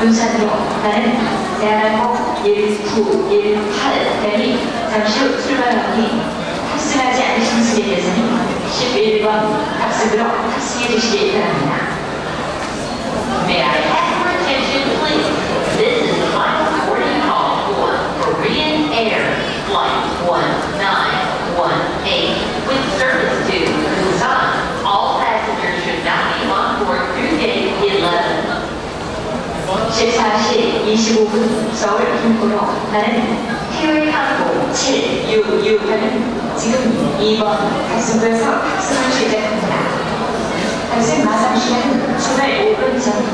감 시간은 출발 5분 전입니다. This is a warning call for Air Busan Flight 81102 Busan, Winnipeg to 20 p.m. at gate 9. Please be at gate 9 at least 5 minutes prior to departure. 안내 말씀드리겠습니다. 군산으로 나는 대한항공 1918편이 잠시 후 출발하니 탑승하지 않으신 승객께서는 11번 탑승으로 탑승해 주시기 바랍니다. 25분 서울 김포로 나는 해외 항공 766은 지금 2번 탑승구에서 탑승을 시작합니다. 탑승 마감 시간은 출발 5분 전입니다.